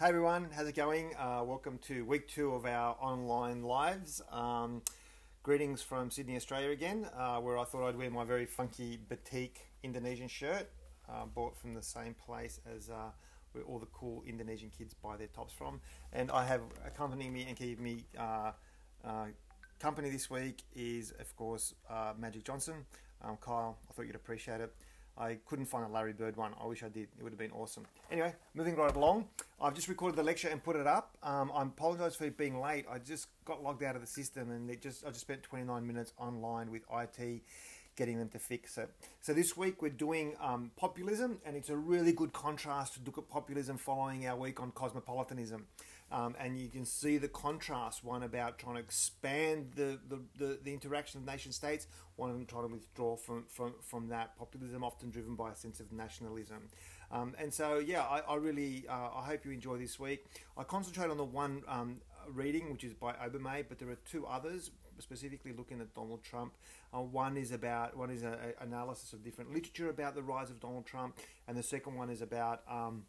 Hey everyone, how's it going? Uh, welcome to week two of our online lives. Um, greetings from Sydney, Australia again, uh, where I thought I'd wear my very funky batik Indonesian shirt, uh, bought from the same place as uh, where all the cool Indonesian kids buy their tops from. And I have accompanying me and keeping me uh, uh, company this week is, of course, Magic Johnson. Um, Kyle, I thought you'd appreciate it. I couldn't find a Larry Bird one. I wish I did. It would have been awesome. Anyway, moving right along. I've just recorded the lecture and put it up. Um, I apologise for being late. I just got logged out of the system and it just I just spent 29 minutes online with IT getting them to fix it. So this week we're doing um, populism, and it's a really good contrast to look at populism following our week on cosmopolitanism. Um, and you can see the contrast one about trying to expand the, the, the, the interaction of nation states, one trying to withdraw from, from, from that populism, often driven by a sense of nationalism. Um, and so, yeah, I, I really uh, I hope you enjoy this week. I concentrate on the one um, reading, which is by Obermay, but there are two others specifically looking at Donald Trump. Uh, one is about one is an analysis of different literature about the rise of Donald Trump, and the second one is about um,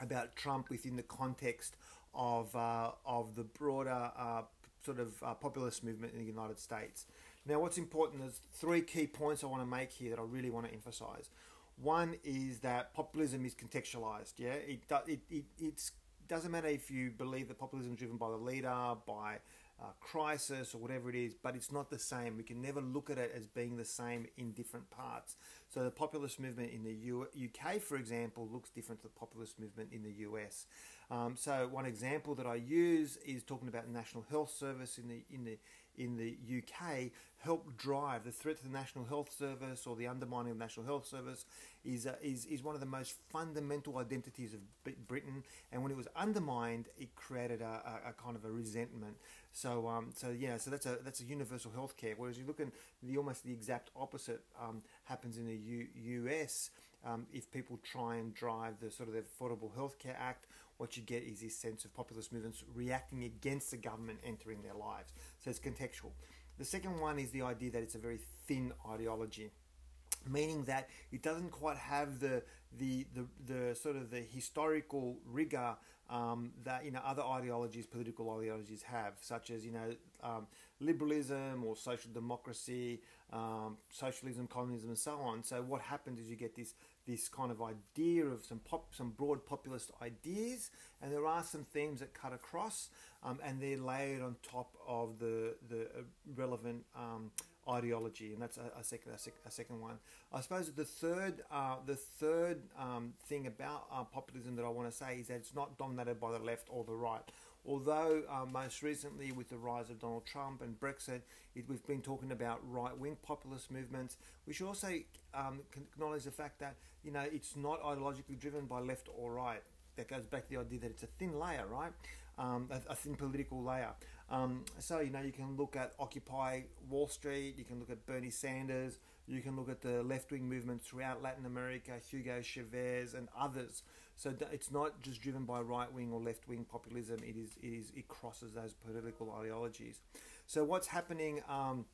about Trump within the context of uh, of the broader uh, sort of uh, populist movement in the United States. Now, what's important is three key points I want to make here that I really want to emphasize. One is that populism is contextualized. Yeah, it it, it it's doesn't matter if you believe that populism is driven by the leader, by uh, crisis or whatever it is, but it's not the same. We can never look at it as being the same in different parts. So the populist movement in the U- UK, for example, looks different to the populist movement in the US. Um, so one example that I use is talking about the National Health Service in the in the in the UK help drive the threat to the National Health Service or the undermining of the National Health Service is, uh, is, is one of the most fundamental identities of Britain. And when it was undermined, it created a, a, a kind of a resentment. So, um, so yeah, so that's a that's a universal healthcare. Whereas you look at the almost the exact opposite um, happens in the U- US. Um, if people try and drive the sort of the Affordable Healthcare Act, what you get is this sense of populist movements reacting against the government entering their lives. So it's contextual. The second one is the idea that it's a very thin ideology meaning that it doesn't quite have the the the, the sort of the historical rigor um, that you know other ideologies, political ideologies have, such as you know um, liberalism or social democracy, um, socialism, communism, and so on. So what happens is you get this this kind of idea of some pop, some broad populist ideas, and there are some themes that cut across, um, and they're layered on top of the the uh, relevant um, ideology, and that's a, a second a, sec, a, second one. I suppose the third uh, the third um, thing about uh, populism that I want to say is that it's not dominated by the left or the right. Although uh, most recently, with the rise of Donald Trump and Brexit, it, we've been talking about right-wing populist movements. We should also um, acknowledge the fact that you know it's not ideologically driven by left or right. That goes back to the idea that it's a thin layer, right? Um, a, a, thin political layer. Um, so you know you can look at Occupy Wall Street, you can look at Bernie Sanders, you can look at the left-wing movements throughout Latin America, Hugo Chavez and others. So it's not just driven by right-wing or left-wing populism. It is, it is, it crosses those political ideologies. So what's happening? Um,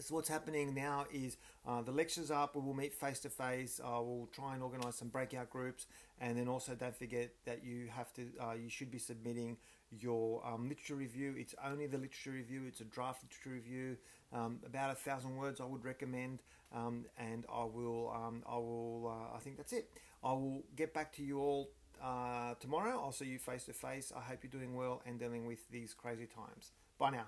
so what's happening now is uh, the lectures up. We will meet face to face. We'll try and organise some breakout groups, and then also don't forget that you have to. Uh, you should be submitting your um, literature review. It's only the literature review. It's a draft literature review, um, about a thousand words. I would recommend, um, and I will. Um, I will. Uh, I think that's it. I will get back to you all uh, tomorrow. I'll see you face to face. I hope you're doing well and dealing with these crazy times. Bye now.